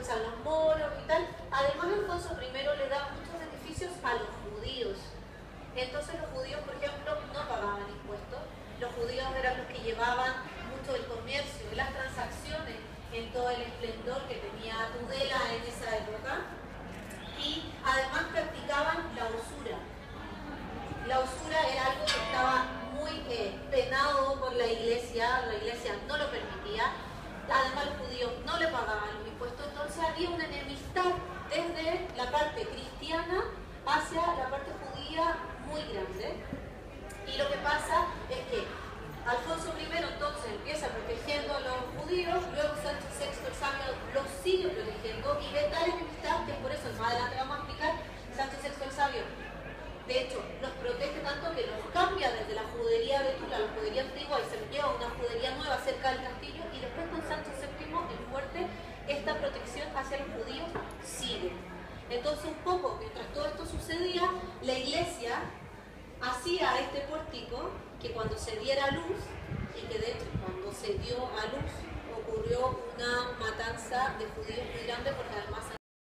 expulsan los moros y tal. Además, Alfonso I le da muchos beneficios a los judíos. Entonces los judíos, por ejemplo, no pagaban impuestos. Los judíos eran los que llevaban mucho el comercio, de las transacciones en todo el esplendor que tenía Tudela parte cristiana hacia la parte judía muy grande. Entonces un poco, mientras todo esto sucedía, la iglesia hacía este pórtico que cuando se diera luz, y que de hecho cuando se dio a luz ocurrió una matanza de judíos muy grande porque además